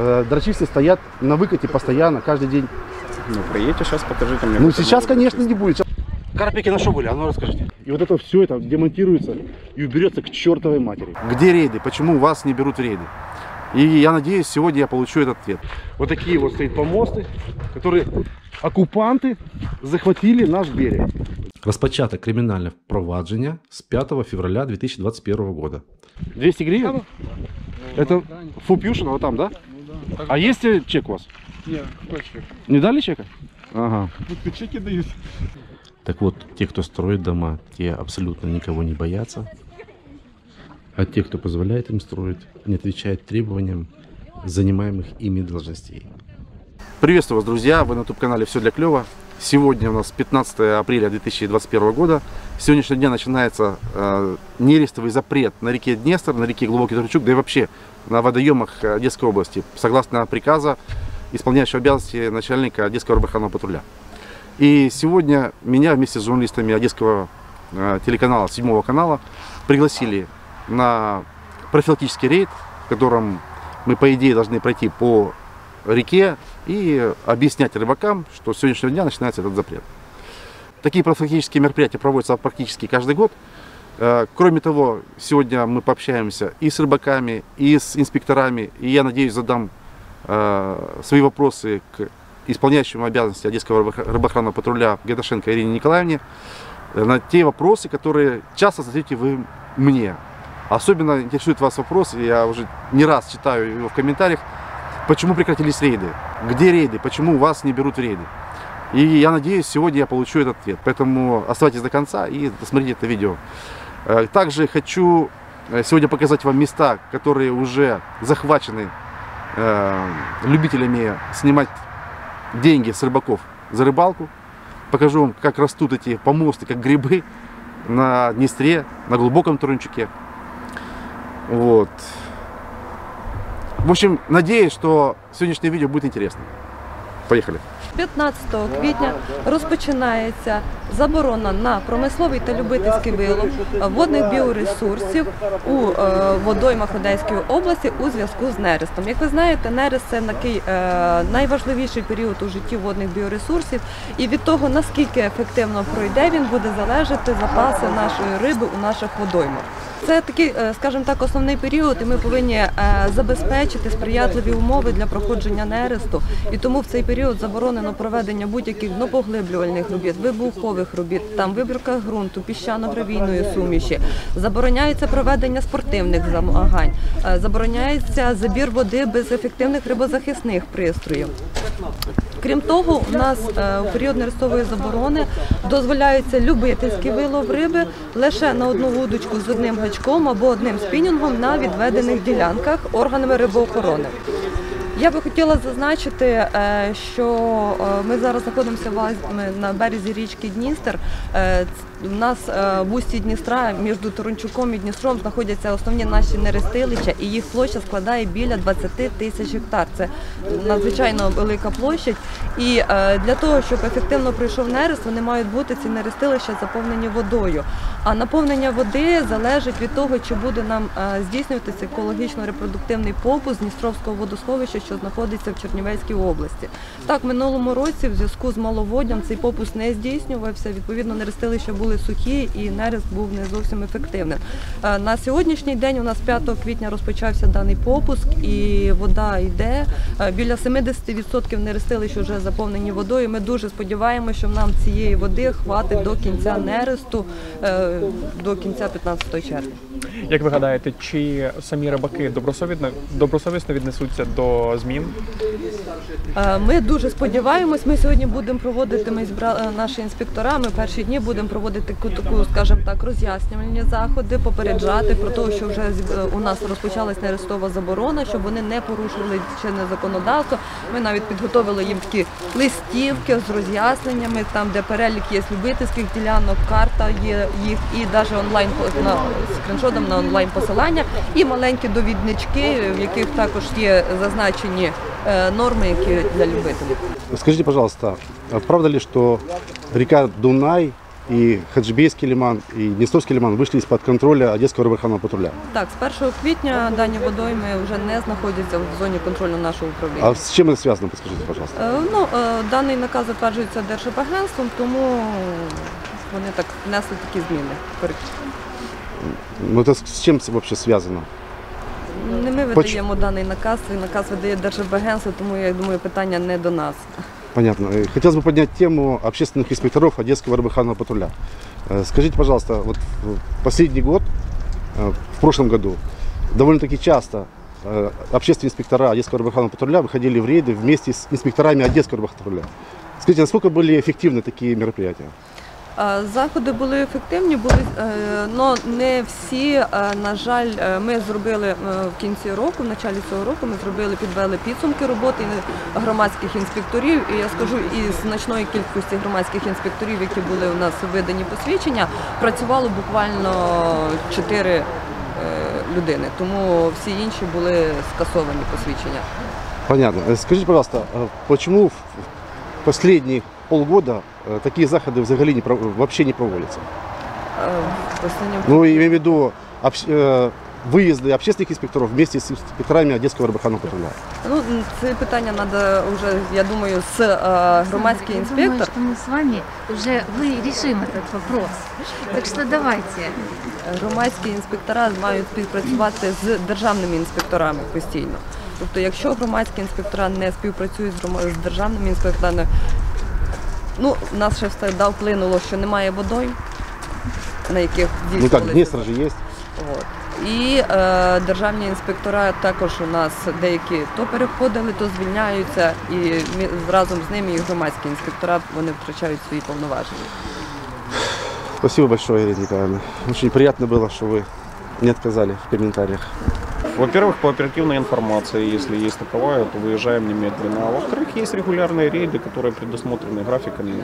Э, дрочисты стоят на выкате постоянно, каждый день. Ну, приедете сейчас, покажите мне. Ну сейчас, конечно, не будет. Карпики на что были? А ну расскажите. И вот это все это демонтируется и уберется к чертовой матери. Где рейды? Почему вас не берут рейды? И я надеюсь, сегодня я получу этот ответ. Вот такие вот стоят помосты, которые оккупанты захватили наш берег. Розпочато кримінальне впровадження з 5 февраля 2021 года. 200 гривен? Это Фупюшина, вот там, да? А есть чек у вас? Нет, какой чек? Не дали чека? Ага. Тут чеки дают. Так вот, те, кто строит дома, те абсолютно никого не боятся. А те, кто позволяет им строить, не отвечают требованиям занимаемых ими должностей. Приветствую вас, друзья! Вы на YouTube-канале «Все для клёва». Сегодня у нас 15 апреля 2021 года. С сегодняшнего дня начинается э, нерестовый запрет на реке Днестр, на реке Глубокий Турчук, да и вообще на водоемах э, Одесской области, согласно приказа исполняющего обязанности начальника Одесского рыбоохранного патруля. И сегодня меня вместе с журналистами Одесского э, телеканала, седьмого канала, пригласили на профилактический рейд, в котором мы, по идее, должны пройти по реке и объяснять рыбакам, что с сегодняшнего дня начинается этот запрет. Такие профилактические мероприятия проводятся практически каждый год. Э, Кроме того, сегодня мы пообщаемся и с рыбаками, и с инспекторами, и я надеюсь задам э, свои вопросы к исполняющему обязанности Одесского рыбоохранного патруля Гедошенко Ирине Николаевне э, на те вопросы, которые часто задаете вы мне. Особенно интересует вас вопрос, я уже не раз читаю его в комментариях, почему прекратились рейды, где рейды, почему вас не берут в рейды. И я надеюсь, сегодня я получу этот ответ. Поэтому оставайтесь до конца и досмотрите это видео. Э, Также хочу э, сегодня показать вам места, которые уже захвачены э, любителями снимать деньги с рыбаков за рыбалку. Покажу вам, как растут эти помосты, как грибы на Днестре, на глубоком Турунчуке. Вот. В общем, надеюсь, что сегодняшнее видео будет интересно. Поехали. 15 квітня розпочинається заборона на промисловий та любительський вилов водних біоресурсів у е, водоймах Одеської області у зв'язку з нерестом. Як ви знаєте, нерест це е, найважливіший період у житті водних біоресурсів, і від того наскільки ефективно пройде він, буде залежати запаси нашої риби у наших водоймах. Це такий, е, скажімо так, основний період, і ми повинні е, забезпечити сприятливі умови для проходження нересту. І тому в цей період заборонено проведення будь-яких днопоглиблювальних робіт, вибухових робіт, там вибірка ґрунту, піщано-гравійної суміші. Забороняється проведення спортивних змагань, е, забороняється забір води без ефективних рибозахисних пристроїв. Крім того, у нас е, у період нерестової заборони дозволяється любительський вилов риби лише на одну вудочку з одним гачком або одним спінінгом на відведених ділянках органами рибоохорони. Я би хотіла зазначити, е, що е, ми зараз знаходимося на березі річки Дністер. У нас е, в усті Дністра між Торончуком і Дністром знаходяться основні наші нерестилища, і їх площа складає біля 20 тисяч гектар. Це надзвичайно велика площадь. І е, для того, щоб ефективно пройшов нерест, вони мають бути ці нерестилища заповнені водою. А наповнення води залежить від того, чи буде нам е, здійснюватися екологічно-репродуктивний попуск Дністровського водосховища, що знаходиться в Чернівецькій області. Так, минулому році в зв'язку з маловоддям цей попуск не здійснювався. Відповідно, нерестилища були сухі і нерест був не зовсім ефективним. Е, На сьогоднішній день у нас 5 квітня розпочався даний попуск, і вода йде. Е, Біля 70% нерестилищ вже заповнені водою. Ми дуже сподіваємося, що нам цієї води хватить до кінця нересту, е, до кінця 15 червня. Як ви гадаєте, чи самі рибаки добросовісно віднесуться до змін? Ми дуже сподіваємось. Ми сьогодні будемо проводити. Ми зібрали е, наші інспектора. Ми перші дні будемо проводити таку, таку, скажімо так, роз'яснювальні заходи, попереджати про те, що вже е, у нас розпочалась нерестова заборона, щоб вони не порушували чинне законодавство. Ми навіть підготовили їм такі листівки з роз'ясненнями, там де перелік є любительських ділянок, карта є їх, і навіть онлайн на скріншотом на онлайн посилання, і маленькі довіднички, в яких також є зазначені е, норми, які для любителів. Скажите, пожалуйста, правда ли, что река Дунай и Хаджибейский лиман, и Днестровский лиман вышли из-под контроля Одесского рыбоохранного патруля. Так, з 1 квітня дані водойми вже не знаходяться в зоні контролю нашого управління. А с чем это связано, подскажите, пожалуйста? Е, Ну, е, даний наказ затверджується Держепагентством, тому вони так внесли такі зміни. Перед- Ну, это с с чем вообще связано? Не ми Поч- видаємо даний наказ, цей наказ видає Держепагентство, тому я думаю, питання не до нас. Понятно. Э, Хотелось бы поднять тему общественных инспекторов Одесского рыбоохранного патруля. Э, Скажите, пожалуйста, вот в последний год, э, в прошлом году, довольно-таки часто э, общественные инспектора Одесского рыбоохранного патруля выходили в рейды вместе с инспекторами Одесского рыбоохранного патруля. Скажите, насколько были эффективны такие мероприятия? Е, Заходи були ефективні, були але не всі. Е, На жаль, е, ми зробили в кінці року, в началі цього року, ми зробили, підвели підсумки роботи громадських інспекторів. І я скажу, із значної кількості громадських інспекторів, які були у нас видані посвідчення, працювало буквально чотири е, людини. Тому всі інші були скасовані посвідчення. Понятно. Скажите, пожалуйста, э, почему в последние полгода э, такие заходы взагалі не, пров- вообще не проводятся? Е, в останньому Ну, имею в виду общ- э, выезды общественных инспекторов вместе с инспекторами Одесского рыбоохранного патруля. Ну, м, це питання треба вже, я думаю, з е, громадський Я думаю, інспектор. что мы с вами уже вы решим этот вопрос. Так что давайте. Громадські інспектора мають співпрацювати з державними інспекторами постійно. Тобто, якщо громадські інспектора не співпрацюють з, грома- з державними інспекторами, ну, нас ще все вплинуло, що немає водойм, на яких Ну здійснювалися Днестр же есть. От. І е, державні інспектора також у нас деякі то переходили, то звільняються, і ми, разом з ними і громадські інспектора вони втрачають свої повноваження. Спасибо большое, Ирина Николаевна. Очень приятно было, что вы не отказали в комментариях. Во-первых, по оперативной информации, если есть таковая, то выезжаем немедленно. А во-вторых, есть регулярные рейды, которые предусмотрены графиками.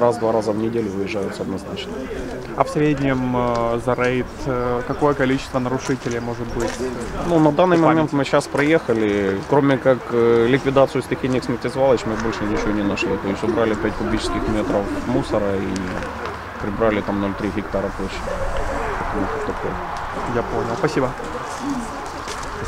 Раз-два раза в неделю выезжаются однозначно. А в среднем э, за рейд э, какое количество нарушителей может быть? Ну, на данный момент мы сейчас проехали. Кроме как э, ликвидацию стихийных сметтезвалищ, мы больше ничего не нашли. То есть убрали 5 кубических метров мусора и прибрали там 0,3 гектара площади. Вот такое. Я понял. Спасибо.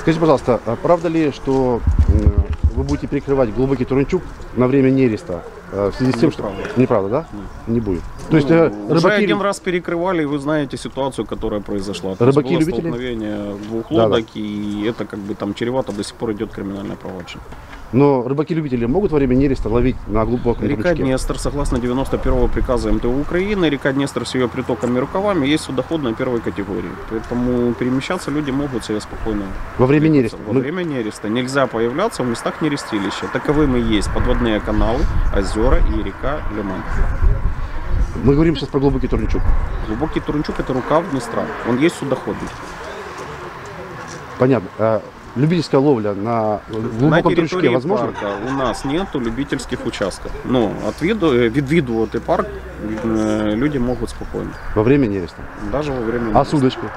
Скажите, пожалуйста, а правда ли, что м, вы будете перекрывать глубокий Турунчук на время нереста? э, В связи с тем, что... Неправда. Да? Не будет. То есть Ну, э, уже рыбаки... один раз перекрывали, и вы знаете ситуацию, которая произошла. То Рыбаки было любители? столкновение двух лодок, и это как бы там чревато до сих пор идет криминальное проваджение. Но рыбаки-любители могут во время нереста ловить на глубоком Река Турунчуке? Днестр, согласно 91 приказа МТУ Украины, река Днестр с ее притоками и рукавами есть судоходная первой категории. Поэтому перемещаться люди могут себе спокойно. Во время нереста? Во Мы- время нереста нельзя появляться в местах нерестилища. Таковыми есть подводные каналы, озера и река Лиман. Мы говорим сейчас про глубокий Турунчук. Глубокий Турунчук это рукав Днестра. Он есть судоходный. Понятно. Любительская ловля на глубоком На территории возможно? парка у нас нету любительских участков. Но от виду, э, відвідувати парк э, люди могут спокойно. Во время нереста. Даже во время А с нереста. удочкой?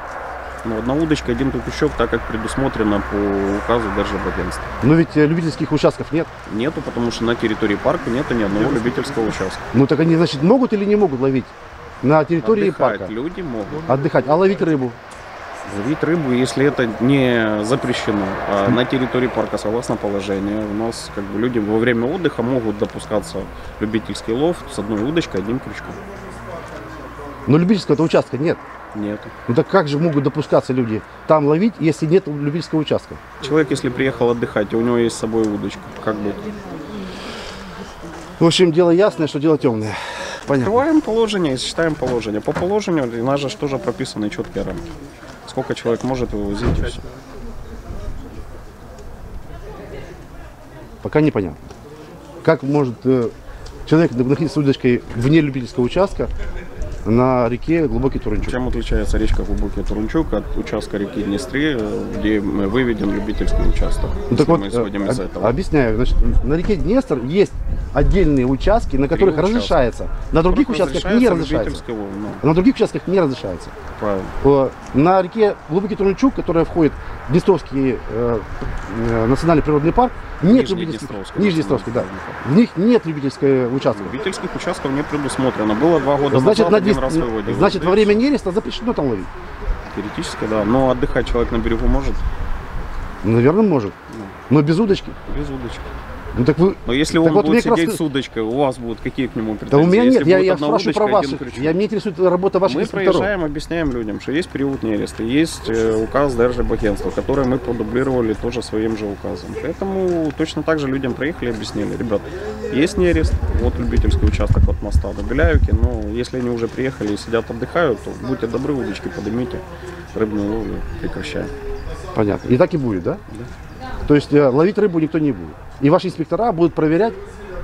Ну, одна удочка, один тупичок, так как предусмотрено по указу Держрыбагентства. Но ведь э, любительских участков нет. Нету, потому что на территории парка нету ни одного любительского участка. Ну так они, значит, могут или не могут ловить на территории Отдыхать парка? люди могут. Отдыхать. А ловить рыбу? Ловить рыбу, если это не запрещено. А на территории парка, согласно положению, у нас как бы люди во время отдыха могут допускаться любительский лов с одной удочкой, одним крючком. Но любительского участка нет. Нету. Ну так как же могут допускаться люди там ловить, если нет любительского участка? Человек, если приехал отдыхать, и у него есть с собой удочка, как быть? В общем, дело ясное, что дело темное. Понятно. Открываем положение и считаем положение. По положению у нас же тоже прописаны четкие рамки. Сколько человек может вывозить. Пока непонятно. Как может э, человек находиться с удочкой вне любительского участка на реке глубокий Турунчук? Чем отличается речка Глубокий Турунчук от участка реки Днестре, где выведен любительский участок? Ну, так вот, мы э, исходим из этого. объясняю. Значит, на реке Днестр есть отдельные участки, на которых участка. разрешается. На других участках не разрешается. лов, ну, На других участках не разрешается. правильно. На реке Глубокий Турничук, которая входит Днестровский э, э, национальный природный парк, нет любительских... Нижнеднестровский. Нижнеднестровский, да. В них нет любительского участка. Любительских участков не предусмотрено. Было два года Значит, назад, на один раз выводил. значит, во время нереста запрещено там ловить. Теоретически, да. Но отдыхать человек на берегу может Наверное, может. Но без удочки. без удочки. Ну так вы... Но если Так он вот будет раз сидеть ска- с удочкой, у вас будут какие к нему претензии? Да у меня Если нет, я, я спрашиваю про вас. Я, меня интересует работа ваших Мы инспекторов. проезжаем, объясняем людям, что есть период нереста, есть э, указ Держрибагентства, который мы продублировали тоже своим же указом. Поэтому точно так же людям проехали и объяснили, ребят, есть нерест, вот любительский участок от моста до Беляевки, но если они уже приехали и сидят отдыхают, то будьте добры, удочки поднимите, рыбную ловлю прекращаем. Понятно. И так и будет, да? То есть э, ловить рыбу никто не будет. И ваши инспектора будут проверять,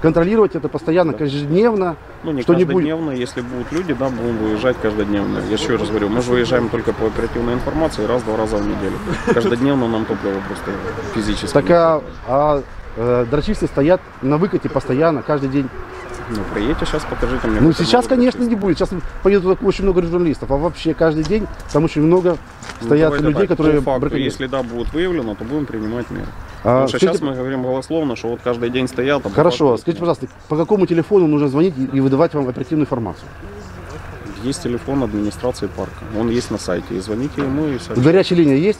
контролировать это постоянно, каждодневно. Ну, не Что не будет? каждодневно, если будут люди, да, будем выезжать каждодневно. Я еще раз говорю, мы же выезжаем только по оперативной информации раз-два раза в неделю. Каждодневно нам топливо просто физически. Так а, а, э, дрочисты стоят на выкате постоянно, каждый день. Ну, приедете сейчас, покажите мне. Ну сейчас, конечно, не будет. Сейчас поедут очень много журналистов, а вообще каждый день там очень много Ну, стоят давайте людей, так, которые факту, если да, будет выявлено, то будем принимать меры. А, Потому что скажите, сейчас мы говорим голословно, что вот каждый день стоят. а Хорошо, факту скажите, пожалуйста, по какому телефону нужно звонить и выдавать вам оперативную информацию? Есть телефон администрации парка. Он есть на сайте. И звоните ему и сообщите. Горячая линия есть?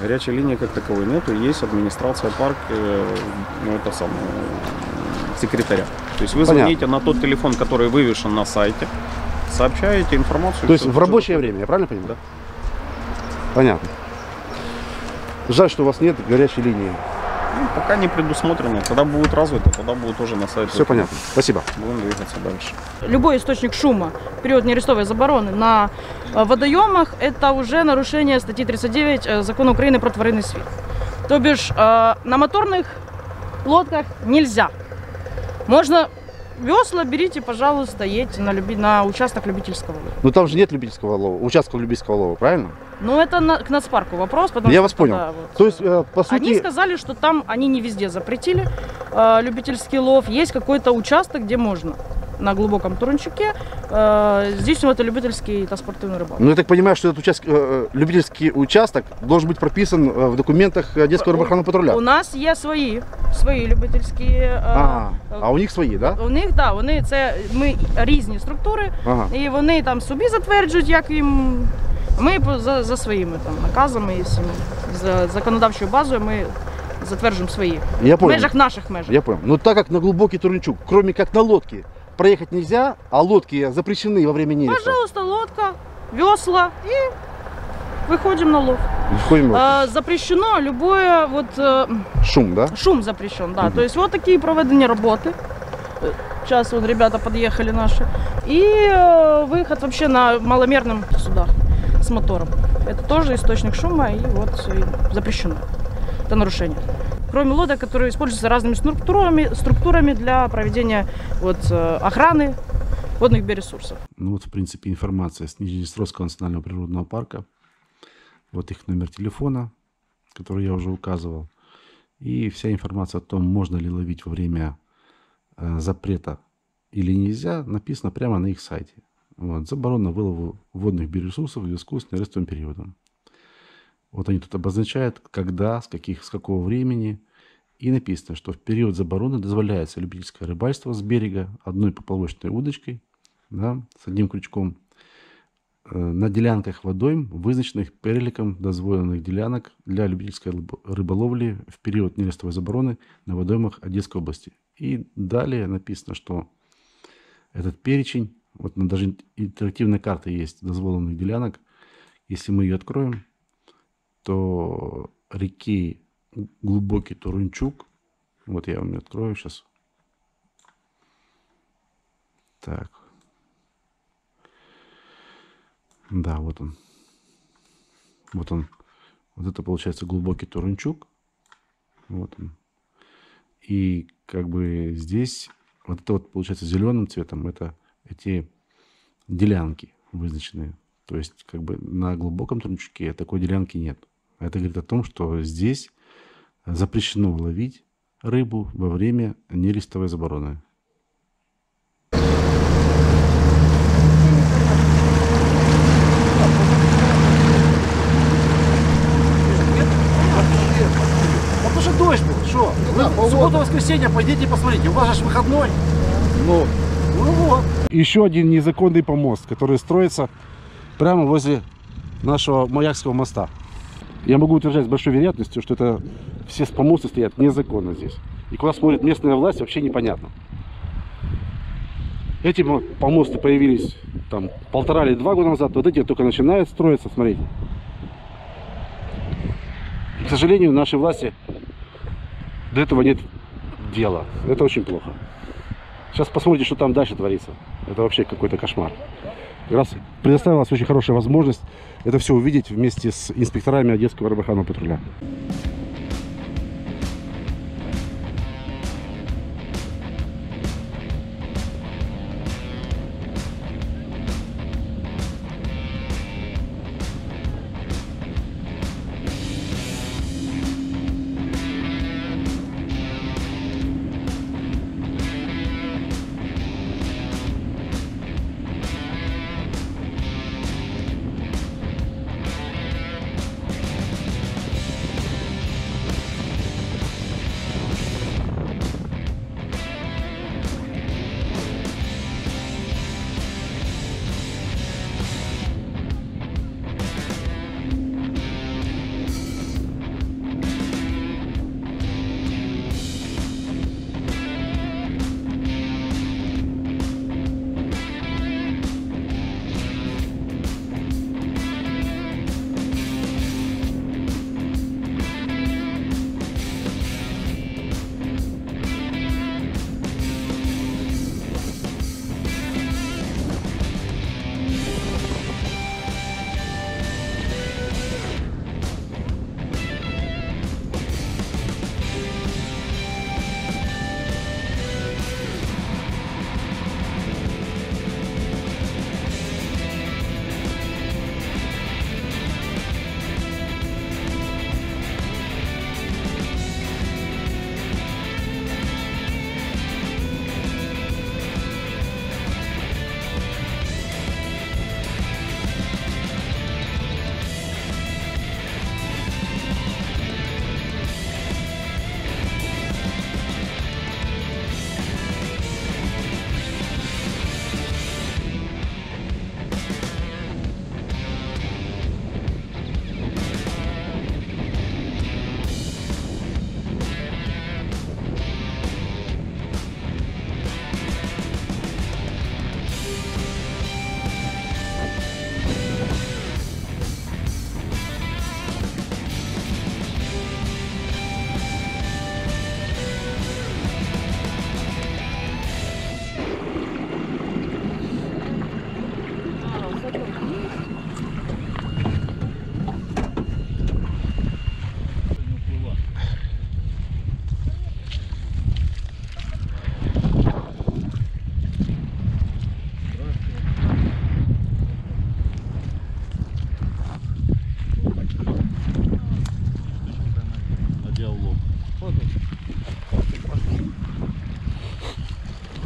Горячей линии как таковой нету, есть администрация парка, э, ну это самое, секретаря. То есть вы Понятно. звоните на тот телефон, который вывешен на сайте, сообщаете информацию. То есть в рабочее время, я правильно понимаю? Да. Понятно. Жаль, что у вас нет горячей линии. Ну, пока не предусмотрено. Когда будет развито, тогда будет тоже на сайте. Все понятно. Спасибо. Будем двигаться дальше. любой источник шума в период нерестовой забороны на э, водоемах это уже нарушение статьи 39 э, закона Украины про тваринный світ. То бишь э, на моторных лодках нельзя. Можно весла берите, пожалуйста, едьте на, люби- на участок любительского лова. Но там же нет любительского лова, участков любительского лова, правильно? Ну это на- к нацпарку вопрос, потому Я что вас понял. вот, То есть, э, по Они сути, сказали, что там они не везде запретили э, любительский лов. Есть какой-то участок, где можно на глубоком Турунчуке. Э, здесь вот это любительский это спортивный рыбалка. ну я так понимаю, что этот участок, э, э, любительский участок должен быть прописан э, в документах Одесского рыбоохранного патруля. У нас є свої, свої любительські. е, А, а у них свои, да? У них, да, вони це ми різні структури, Ага. і вони там собі затверджують, як їм. Ми по- за, за своїми там наказами і всіми за законодавчою базою ми затверджуємо свої Я в понял. межах наших межах. Я понял. Но так как на глубокий Турничук, кроме как на лодке, проехать нельзя, а лодки запрещены во время нереста. Пожалуйста, лодка, весла и выходим на лов. Входим в Э, запрещено любое вот э, шум, да? шум запрещен, да. Мгм. То есть вот такие проведения работы. Сейчас вот ребята подъехали наши. И э, выход вообще на маломерном судах с мотором. Это тоже источник шума и вот и запрещено. Это нарушение. Кроме лодок, которые используются разными структурами, структурами для проведения вот, э, охраны водных биоресурсов. Ну вот, в принципе, информация с Нижнеднестровского национального природного парка. Вот их номер телефона, который я уже указывал. И вся информация о том, можно ли ловить во время э, запрета или нельзя, написано прямо на их сайте. Вот, заборона вылова водных биоресурсов в связи с нерестовым периодом. Вот они тут обозначают, когда, с, каких, с какого времени. И написано, что в период забороны дозволяется любительское рыбальство с берега одной поплавочной удочкой, да, с одним крючком, э, на делянках водойм, вызначенных переликом дозволенных делянок для любительской рыбо- рыболовли в период нерестовой забороны на водоймах Одесской области. И далее написано, что этот перечень, вот даже интерактивная карта есть дозволенных делянок, если мы ее откроем, то реки глубокий Турунчук, вот я вам открою сейчас. Так. Да, вот он. Вот он. Вот это получается глубокий Турунчук. Вот он. И как бы здесь вот это вот получается зеленым цветом, это эти делянки вызначенные. То есть как бы на глубоком Турунчуке такой делянки нет. Это говорит о том, что здесь запрещено ловить рыбу во время нерестовой забороны. дождь был, что? Ну да, воскресенье, пойдите посмотрите, у вас же выходной. Ну, ну вот. Еще один незаконный помост, который строится прямо возле нашего Маякского моста. Я могу утверждать с большой вероятностью, что это все помосты стоят незаконно здесь. И куда смотрит местная власть, вообще непонятно. Эти мо- помосты появились там полтора или два года назад, вот эти только начинают строиться, смотрите. К сожалению, нашей власти до этого нет дела. Это очень плохо. Сейчас посмотрите, что там дальше творится. Это вообще какой-то кошмар. Раз предоставилась очень хорошая возможность это все увидеть вместе с инспекторами Одесского рыбохранного патруля.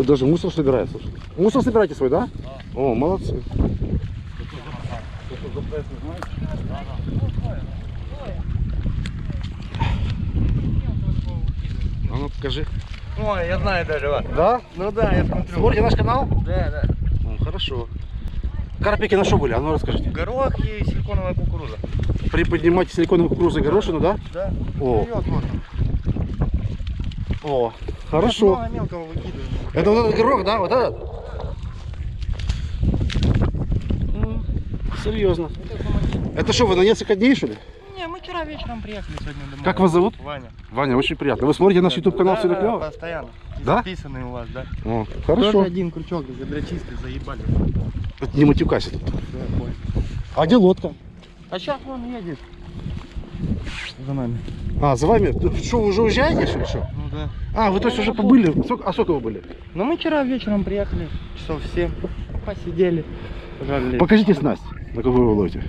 Даже мусор собирает, слушай. Мусор собираете свой, да? О, молодцы. А ну покажи. Ой, я знаю даже вас. Да? Ну да, я смотрю. Смотрите наш канал? Да, да. Ну, хорошо. Карпики на что были? А ну расскажите. Горох и силиконовая кукуруза. Приподнимайте силиконовую кукурузу и горошину, да? Да. О, Вперед, вот. о, хорошо. Много мелкого выкидываю. Это вот этот горох, да? Вот этот? Серьезно. Это что, вы на несколько дней, что ли? Не, мы вчера вечером приехали сегодня домой. Как вас зовут? Ваня. Ваня, очень приятно. Вы смотрите наш YouTube канал да, «Все да, клево»? постоянно. И Да? Записанный у вас, да. О, Тоже хорошо. один крючок для чистки заебали. Не матюкайся тут. Да, понял. А где лодка? А сейчас вон едет. За нами. А, за вами? Что, вы уже уезжаете, что ли? что? Ну да. А, вы то есть уже побыли? А сколько вы были? Ну мы вчера вечером приехали, часов в 7. Посидели. Пожарили. Покажите снасть, на какую вы ловите.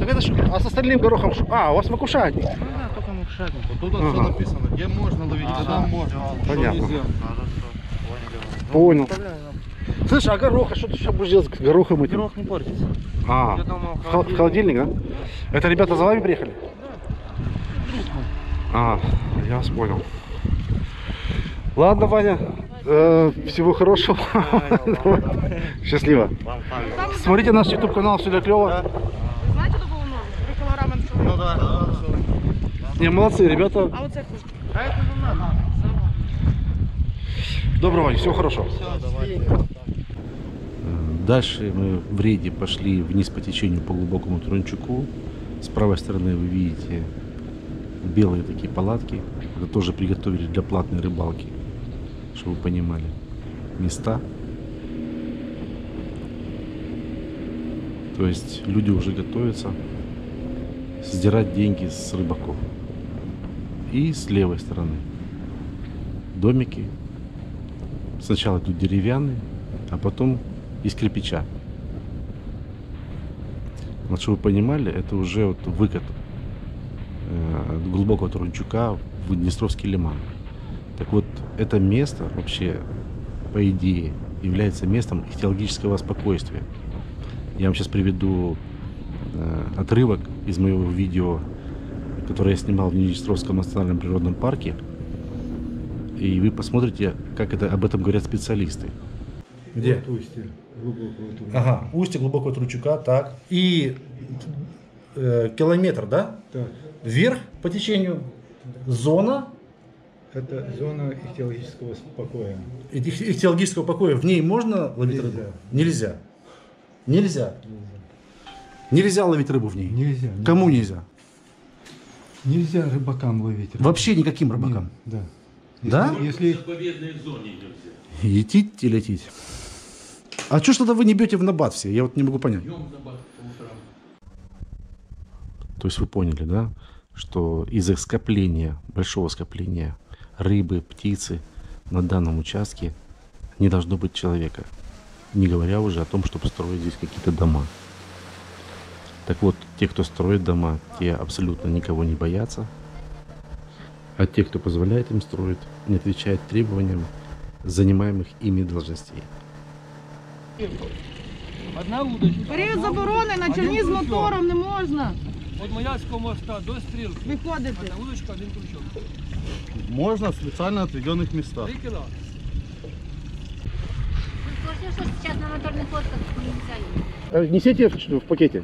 Так это ж, а с остальным горохом, а, у вас макушатник. Ну да, только мы в шагнику. Тут Ага. все написано, где можно ловить, когда можно. Понятно. Нельзя. Понял. Слышь, а горох, а что ты сейчас будешь делать с горохом этим? Горох не портится. А, Я думал, в хол- в холодильник, да? Это ребята за вами приехали? А, я вас понял. Ладно, Ваня, э, всего хорошего. Счастливо. Смотрите наш YouTube канал, все для клево. Знаєте таку ну? Ну да. Не, молодцы, ребята. А хто? Доброго, Ваня, всего хорошего. Э, Дальше мы в рейде пошли вниз по течению по глубокому Трунчуку. С правой стороны вы видите белые такие палатки. Это тоже приготовили для платной рыбалки, чтобы вы понимали. Места. То есть люди уже готовятся сдирать деньги с рыбаков. И с левой стороны домики. Сначала тут деревянные, а потом из кирпича. Вот чтобы вы понимали, это уже вот выкат э, глубокого Трунчука в Днестровский лиман. Так вот, это место вообще, по идее, является местом ихтиологического спокойствия. Я вам сейчас приведу э, отрывок из моего видео, которое я снимал в Днестровском национальном природном парке. И вы посмотрите, как это, об этом говорят специалисты. Где? Ага, устье глубокого Тручука, так. И э, километр, да? Так. Вверх по течению. Зона Это зона ихтиологического покоя. их- ихтиологического покоя. В ней можно ловить Нельзя. рыбу? Нельзя. Нельзя. Нельзя ловить рыбу в ней. Нельзя. Кому нельзя? Нельзя рыбакам ловить. рыбу. Вообще никаким рыбакам. Нет, Да. Да? Если Летить и лететь. А что ж тогда вы не бьете в набат все? Я вот не могу понять. То есть вы поняли, да, что из-за скопления, большого скопления рыбы, птицы на данном участке не должно быть человека. Не говоря уже о том, чтобы строить здесь какие-то дома. Так вот, те, кто строит дома, те абсолютно никого не боятся. А те, кто позволяет им строить, не отвечают требованиям занимаемых ими должностей Період заборони на човні з мотором не можна От Маярського моста до стрілки. виходити. Одна удочка, один крючок. Можно в специально отведенных местах. Три кіла. Слышно, что сейчас на моторных лодках нельзя ездить? Несите в, в пакете.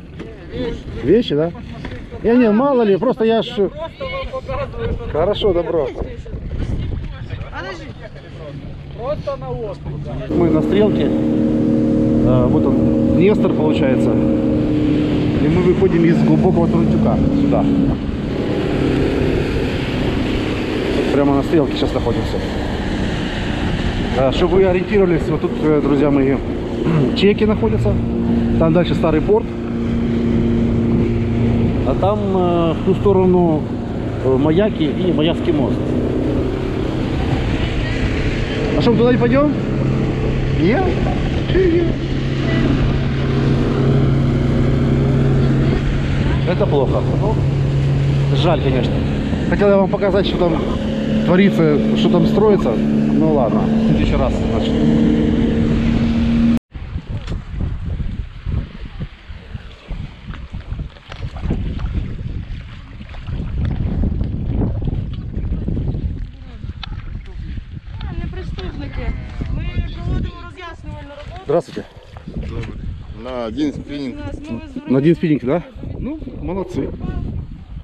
Вещи, да? Я не, мало ли, просто я ж... Хорошо, добро. Просто на острів. Мы на стрелке. А, вот он, Днестр получается. И мы выходим из глубокого Трунтюка сюда. Прямо на стрелке сейчас находимся. А, Чтобы вы ориентировались, вот тут, э, друзья мои, чеки находятся. Там дальше старый порт. А там э, в ту сторону э, маяки и Маякский мост. Что, мы туда не пойдем? Нет? Это плохо. Жаль, конечно. Хотел я вам показать, что там творится, что там строится. Ну ладно, в следующий раз, значит. Не преступники. Ми проводимо роз'яснювальну роботу. Здравствуйте. На один спиннинг. Нас ми вас На один спиннинг, да? Ну, молодцы.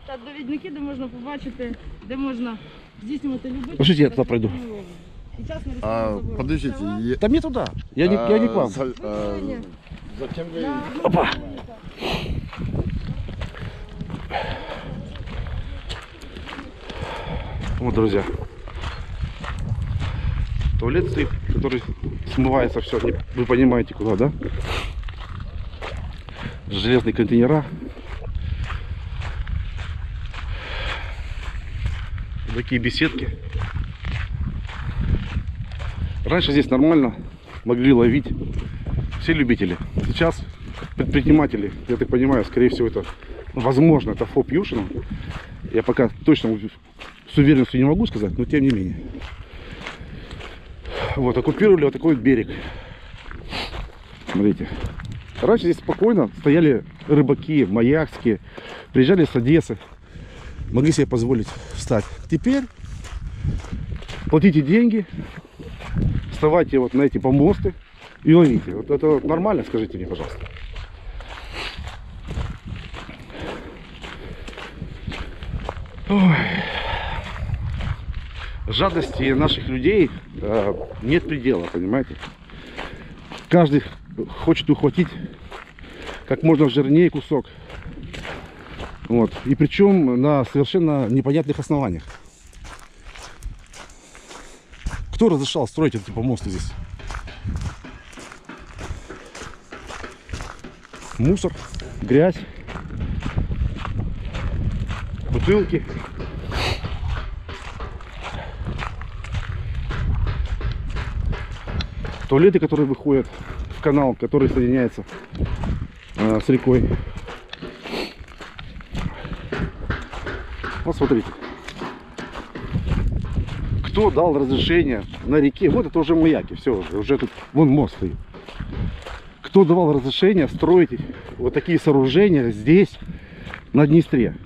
та довідники, де можна побачити, де можна здійснювати любити. Пошлите, я туда пройду. Під час не А, подождите, е- Да мне туда. Я не, я не к а, вам. со- а, Зачем вы... Опа. Вот, друзья. Туалет стоит, который смывается все. Вы понимаете, куда, да? Железные контейнера. Такие беседки. Раньше здесь нормально могли ловить все любители. Сейчас предприниматели, я так понимаю, скорее всего это, возможно, это ФОП Юшина. Я пока точно с уверенностью не могу сказать, но тем не менее. Вот, оккупировали вот такой вот берег. Смотрите. Раньше здесь спокойно стояли рыбаки, маякские, приезжали с Одессы, могли себе позволить встать. Теперь платите деньги, вставайте вот на эти помосты и ловите. Вот это нормально, скажите мне, пожалуйста. Ой. Жадности наших людей нет предела, понимаете? Каждый хочет ухватить как можно жирнее кусок. Вот. И причем на совершенно непонятных основаниях. Кто разрешал строить эти помосты здесь? Мусор, грязь, бутылки. Туалеты, которые выходят в канал, который соединяется э, с рекой. Вот смотрите. Кто дал разрешение на реке? Вот это уже маяки. Все, уже тут вон мост стоит. Кто давал разрешение строить вот такие сооружения здесь, на Днестре?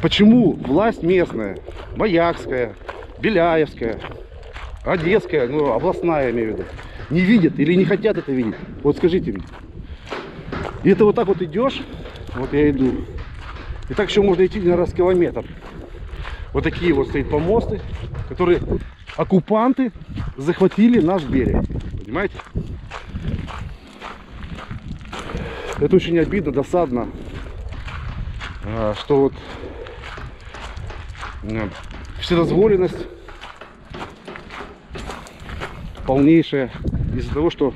Почему власть местная, Маякская, Беляевская, Одесская, ну областная, я имею в виду, не видят или не хотят это видеть? Вот скажите мне. И это вот так вот идешь, вот я иду, и так еще можно идти на раз километр. Вот такие вот стоят помосты, которые оккупанты захватили наш берег. Понимаете? Это очень обидно, досадно, а, что вот э, вседозволенность полнейшая из-за того, что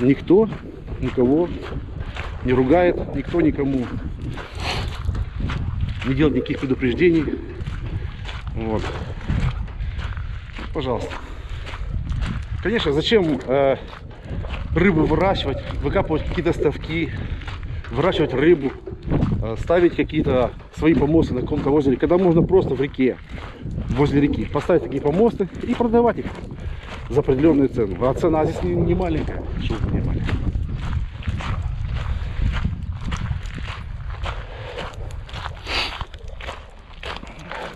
никто никого не ругает, никто никому не делает никаких предупреждений. Вот. Пожалуйста. Конечно, зачем э, рыбу выращивать, выкапывать какие-то ставки, выращивать рыбу, э, ставить какие-то свои помосты на каком-то озере, когда можно просто в реке, возле реки, поставить такие помосты и продавать их за определенную цену. А цена здесь не, не маленькая.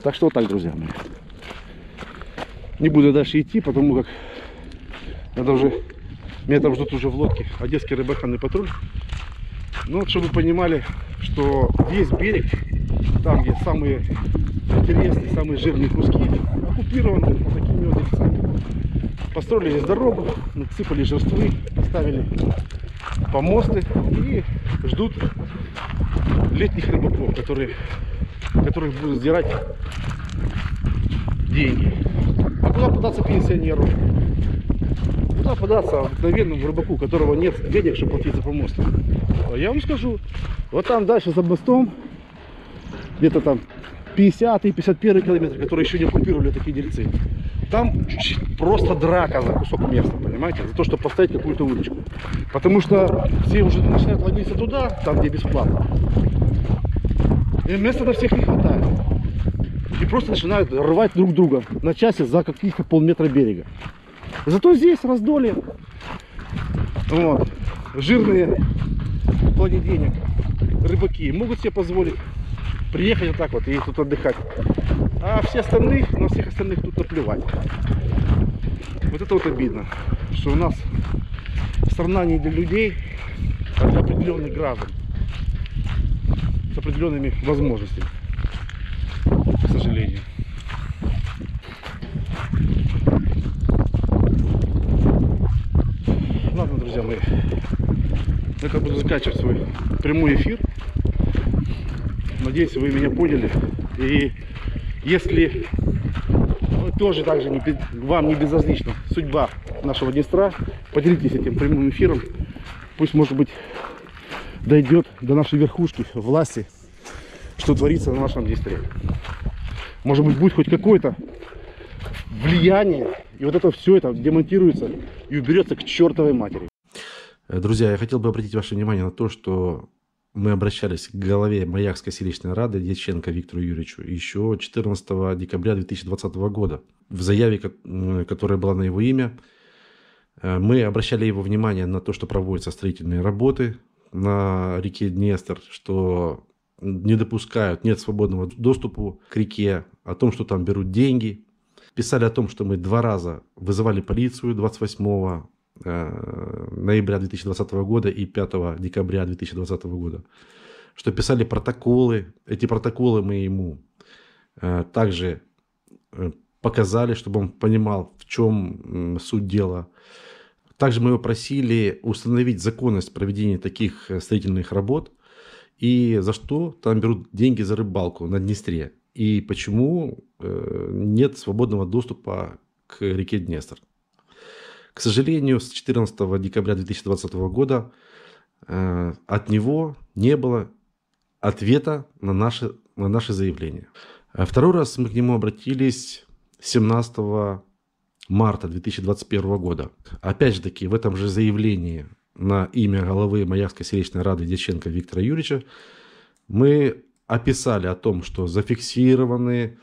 Так что вот так, друзья мои. Не буду дальше идти, потому как надо уже, меня там ждут уже в лодке Одесский рыбаханный патруль. Ну вот, чтобы вы понимали, что весь берег, там где самые интересные, самые жирные куски, оккупированы вот такими вот дельцами. Построили здесь дорогу, насыпали жерствы, поставили помосты и ждут летних рыбаков, которые, которых будут сдирать деньги. А куда податься пенсионеру? Куда податься обыкновенному рыбаку, у которого нет денег, чтобы платить за помост? А я вам скажу, вот там дальше за мостом, где-то там 50 и 51 километр, которые еще не оккупировали такие дельцы. Там просто драка за кусок места, понимаете, за то, чтобы поставить какую-то удочку. Потому что все уже начинают ломиться туда, там где бесплатно. И места на всех не хватает. И просто начинают рвать друг друга на части за каких-то полметра берега. Зато здесь раздолье. Вот. Жирные в плане денег рыбаки могут себе позволить приехать вот так вот и тут отдыхать. А все остальных, на всех остальных тут наплевать. Вот это вот обидно, что у нас страна не для людей, а для определенных граждан с определенными возможностями, к сожалению. Ладно, друзья мои, на этом буду заканчивать свой прямой эфир. Надеюсь, вы меня поняли. И если тоже так же не, вам не безразлична судьба нашего Днестра, поделитесь этим прямым эфиром. Пусть, может быть, дойдет до нашей верхушки власти, что творится на нашем Днестре. Может быть, будет хоть какое-то влияние, и вот это все это демонтируется и уберется к чертовой матери. Друзья, я хотел бы обратить ваше внимание на то, что мы обращались к главе Маякской селищной рады Дьяченко Виктору Юрьевичу еще 14 декабря 2020 года. В заяве, которая была на его имя, Э, Мы обращали его внимание на то, что проводятся строительные работы на реке Днестр, что не допускают, нет свободного доступа к реке, о том, что там берут деньги. Писали о том, что мы два раза вызывали полицию 28 э, ноября 2020 года и 5 декабря 2020 года. Что писали протоколы. Эти протоколы мы ему э, также э, показали, чтобы он понимал, в чем суть дела. Также мы его просили установить законность проведения таких э, строительных работ и за что там берут деньги за рыбалку на Днестре и почему э, нет свободного доступа к реке Днестр. К сожалению, с 14 декабря 2020 года э, от него не было ответа на наше, на наше заявление. А Второй раз мы к нему обратились 17 марта 2021 года. Опять же таки, в этом же заявлении на имя головы Маякской селищной рады Дьяченко Виктора Юрьевича мы описали о том, что зафиксированы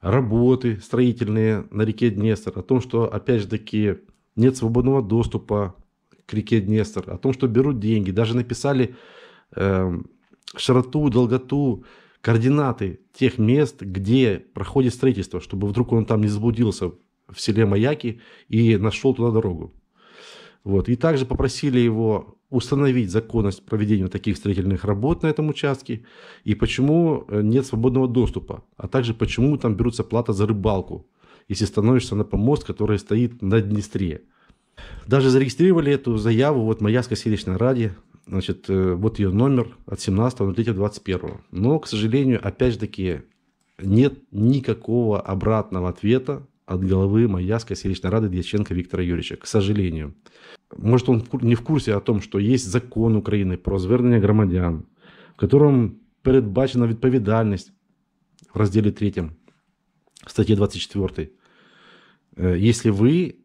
работы строительные на реке Днестр, о том, что, опять же таки, нет свободного доступа к реке Днестр, о том, что берут деньги. Даже написали э, широту, долготу, координаты тех мест, где проходит строительство, чтобы вдруг он там не заблудился в селе Маяки и нашел туда дорогу. Вот. И также попросили его установить законность проведения таких строительных работ на этом участке и почему э, нет свободного доступа, а также почему там берутся плата за рыбалку, если становишься на помост, который стоит на Днестре. Даже зарегистрировали эту заяву вот Маярской селищной раде, значит, э, вот ее номер от 17.03.21. Но, к сожалению, опять же таки, нет никакого обратного ответа от главы Маярской селищной рады Дьяченко Виктора Юрьевича, к сожалению. Может, он в кур- не в курсе о том, что есть закон України про звернення громадян, в котором передбачена відповідальність в разделе 3, статье 24. Э, Если вы,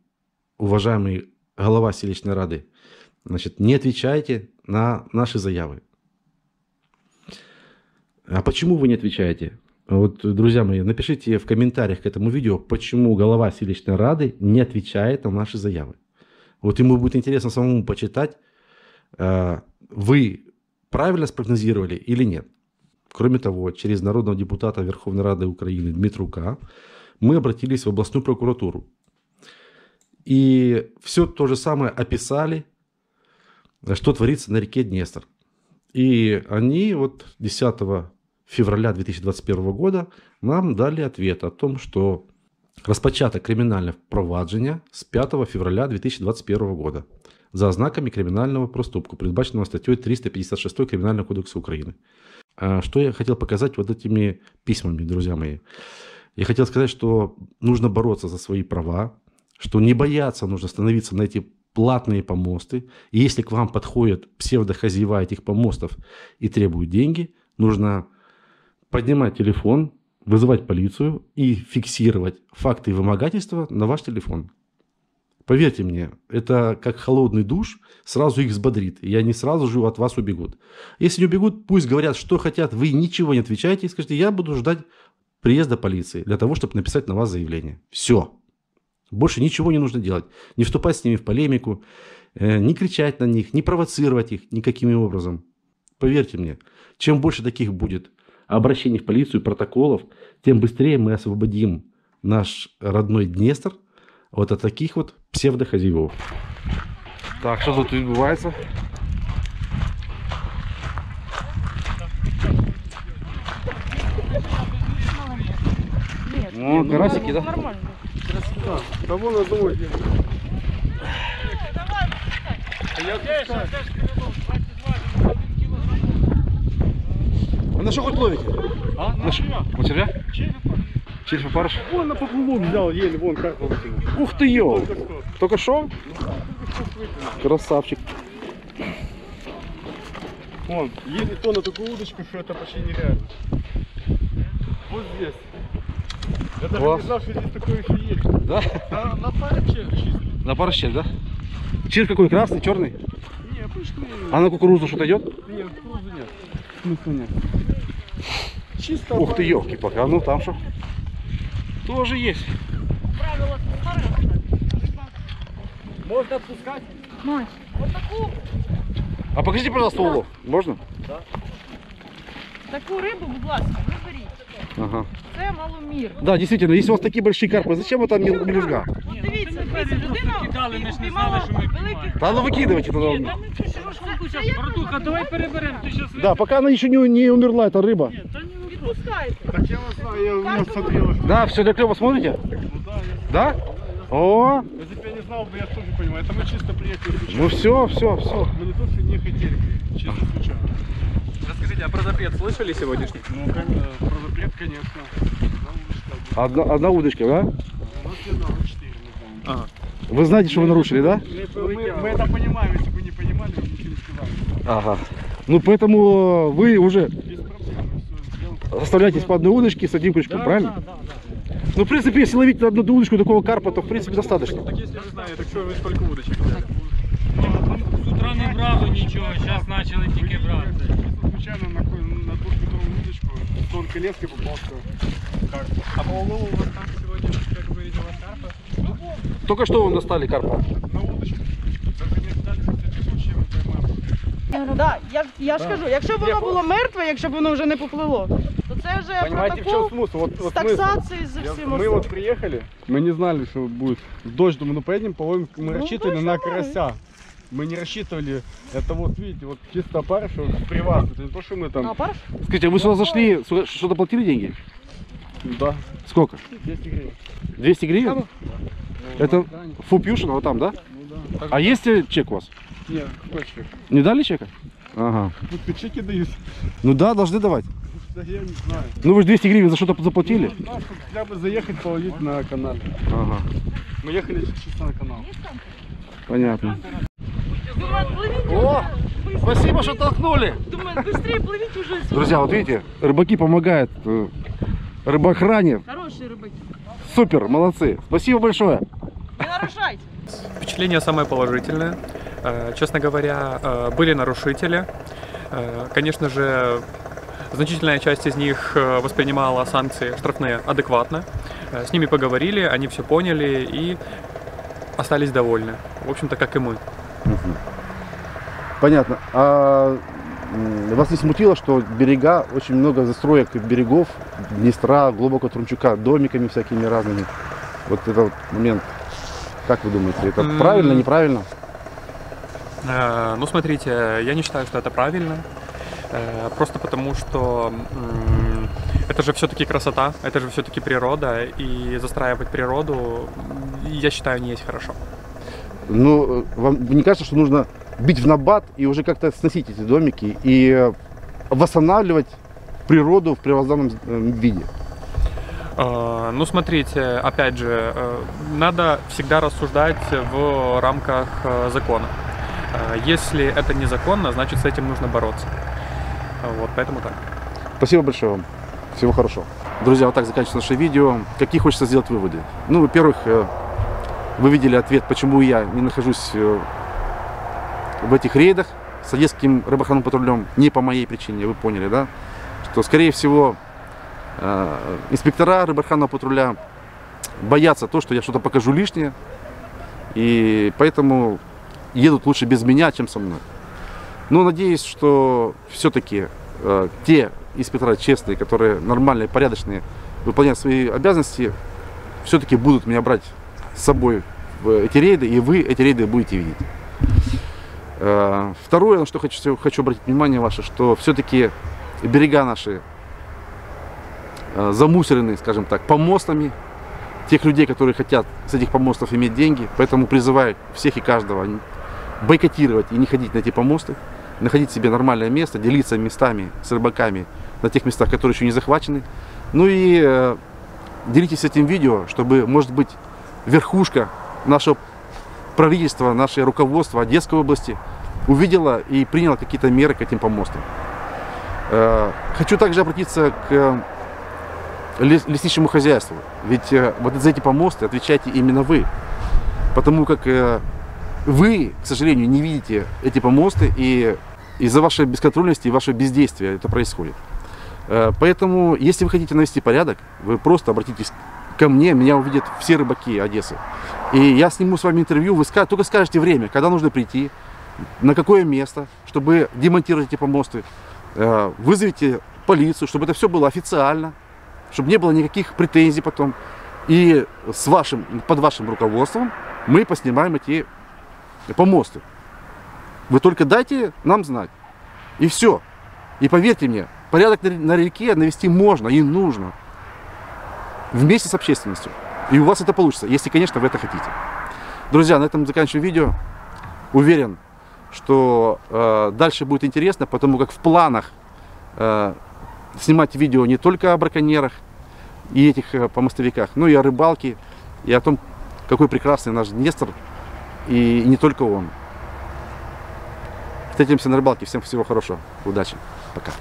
уважаемый глава селищной рады, значит, не отвечаете на наши заявы. А почему вы не отвечаете? Вот, друзья мои, напишите в комментариях к этому видео, почему голова селищной рады не отвечает на наши заявы. Вот ему будет интересно самому почитать, э, вы правильно спрогнозировали или нет. Кроме того, через народного депутата Верховной Рады Украины Дмитрука мы обратились в областную прокуратуру. И все то же самое описали, что творится на реке Днестр. И они вот 10 февраля 2021 года нам дали ответ о том, что розпочато кримінальне впровадження з 5 февраля 2021 года за ознаками криминального проступку, передбаченного статьей 356 Криминального кодекса Украины. А Что я хотел показать вот этими письмами, друзья мои? Я хотел сказать, что нужно бороться за свои права, что не бояться нужно становиться на эти платные помосты. И если к вам подходят псевдохозяева этих помостов и требуют деньги, нужно поднимать телефон, вызывать полицию и фиксировать факты вымогательства на ваш телефон. Поверьте мне, это как холодный душ, сразу их взбодрит, и они сразу же от вас убегут. Если не убегут, пусть говорят, что хотят, вы ничего не отвечаете и скажите, я буду ждать приезда полиции для того, чтобы написать на вас заявление. Все. Больше ничего не нужно делать. Не вступать с ними в полемику, э, не кричать на них, не провоцировать их никаким образом. Поверьте мне, чем больше таких будет обращений в полицию, протоколов, тем быстрее мы освободим наш родной Днестр вот от таких вот псевдохозяев. Так, что тут відбувається? Ну, карасики, да? Нормально. Да вон одного А на что хоть ловите? А? На что? На червя? Червь опарыш? Вон на поплавок взял, еле, вон как он. Ух ты, ё! Только что? Красавчик. Вон, еле то на такую удочку, что это почти нереально. Вот здесь. Я даже Класс. не знал, что здесь такое еще есть. Да? На, на паре чисто. На парыш червь, да? Червь какой? Красный, черный? Не, обычный. А на кукурузу что-то идет? Нет, кукурузы нет. Ну, нет. Чисто Ух ты, елки палки А ну там что? Тоже есть. Можно отпускать? Мой. Вот таку, А покажите, пожалуйста, улов. Можно? таку рибу, будь ласка. Ага. Це маломір. Да, действительно, если у вас такие большие карпы, зачем вы там мел- мелюзга? От дивіться, дивіться, людина упіймала великих Да ну выкидывайте тогда. Братуха, давай переберемо. Ти щас Да, пока она еще не, не умерла, эта рыба. відпускайте. Так я вас знаю, я у меня смотрел. Да, все для клёва смотрите? Да? О, Если бы я не знал бы, я тоже понимаю. Это мы чисто приехали. ну все, все, все. Мы не то, что не хотели приехать, чисто случайно. Расскажите, а про запрет слышали сегодняшний? Ну, конечно, про запрет, конечно. Одна, одна удочка, да? У нас одного, четыре, мы знаем. Вы знаете, что вы нарушили, да? Мы, мы это понимаем, если бы не понимали, мы ничего не сказали. Ага. Ну поэтому вы уже оставляетесь по одной удочке с одним крючком, правильно? Ну, в принципе, если ловить на одну удочку такого карпа, то в принципе достаточно. Если вы знаете, так что вы сколько удочек? С утра не брали ничего, сейчас начали тільки брати. Случайно на, ко- на ту которую удочку, с тонкой леской попался карп. А по улову у вас там сегодня, как вы видели, карпа? Только что вы достали карпа. На удочку. Даже не ждали, что эти случаи мы поймаем. Да, я, я ж кажу, якщо б воно було мертве, якщо б воно вже не поплило, то це вже Понимаете, в чем протокол смысл? Вот, з вот таксацією, з Я- всім мы остальним. вот приехали, мы не знали, что будет дождь, думаю, ну поедем половим, мы Ну, рассчитывали дождь на нормально. карася. Мы не рассчитывали, это вот видите, вот чисто опарыш вот при вас, это не то, что мы там, А, парш? Скажите, вы сюда зашли, что-то платили деньги? да, Сколько? 200 гривен. 200 гривен? Это Фупьюшина, вот там, да? А есть чек у вас? Нет, какой чек? Не дали чека? Ага. Тут чеки дают. Ну да, должны давать. Да я не знаю. Ну вы же 200 гривен за что-то заплатили? Ну, да, чтобы хотя бы заехать, половить на канале. Ага. Мы ехали чисто на канал. Понятно. Думаю, О, уже. спасибо, что толкнули. Думаю, быстрее пливіть уже. Друзья, вот видите, рыбаки помогают э, рыбоохране. Хорошие рыбаки. Супер, молодцы. Спасибо большое. Не нарушайте. Впечатление самое положительное. Э, Честно говоря, э, были нарушители. Конечно же, значительная часть из них воспринимала санкции штрафные адекватно. С ними поговорили, они все поняли и остались довольны. В общем-то, как и мы. Понятно. А вас не смутило, что берега, очень много застроек берегов Днестра, глубоко Трунчука, домиками всякими разными. Вот этот вот момент, как вы думаете, это правильно, неправильно? Э, Ну, смотрите, я не считаю, что это правильно. Э, Просто потому, что это же все-таки красота, это же все-таки природа, и застраивать природу, я считаю, не есть хорошо. Ну, вам не кажется, что нужно бить в набат и уже как-то сносить эти домики и э, восстанавливать природу в первозданном э, виде? Э, Ну, смотрите, опять же, э, надо всегда рассуждать в рамках э, закона. Если это незаконно, значит с этим нужно бороться. Вот, поэтому так. Спасибо большое вам. Всего хорошего. Друзья, вот так заканчивается наше видео. Какие хочется сделать выводы? Ну, во-первых, вы видели ответ, почему я не нахожусь в этих рейдах с одесским рыбоохранным патрулем. Не по моей причине, вы поняли, да? Что, скорее всего, э, инспектора рыбоохранного патруля боятся то, что я что-то покажу лишнее. И поэтому едут лучше без меня, чем со мной. Но надеюсь, что все-таки э, те инспектора честные, которые нормальные, порядочные, выполняют свои обязанности, все-таки будут меня брать с собой в эти рейды, и вы эти рейды будете видеть. Э, Второе, на что хочу, хочу обратить внимание ваше, что все-таки берега наши э, замусорены, скажем так, помостами тех людей, которые хотят с этих помостов иметь деньги. Поэтому призываю всех и каждого бойкотировать и не ходить на эти помосты, находить себе нормальное место, делиться местами с рыбаками на тех местах, которые еще не захвачены. Ну и э, делитесь этим видео, чтобы, может быть, верхушка нашего правительства, наше руководство Одесской области увидела и приняла какие-то меры к этим помостам. Э, Хочу также обратиться к э, лес- лесничему хозяйству. Ведь э, вот за эти помосты отвечаете именно вы. Потому как вы, к сожалению, не видите эти помосты, и из-за вашей бесконтрольности и вашего бездействия это происходит. Поэтому, если вы хотите навести порядок, вы просто обратитесь ко мне, меня увидят все рыбаки Одессы. И я сниму с вами интервью, вы ска- только скажете время, когда нужно прийти, на какое место, чтобы демонтировать эти помосты. Э, Вызовите полицию, чтобы это все было официально, чтобы не было никаких претензий потом. И с вашим, под вашим руководством мы поснимаем эти помосты. Вы только дайте нам знать. И все. И поверьте мне, порядок на реке навести можно и нужно. Вместе с общественностью. И у вас это получится, если, конечно, вы это хотите. Друзья, на этом заканчиваю видео. Уверен, что э, дальше будет интересно, потому как в планах э, снимать видео не только о браконьерах и этих э, помостовиках, но и о рыбалке, и о том, какой прекрасный наш Днестр, и не только он. Встретимся на рыбалке. Всем всего хорошего. Удачи. Пока.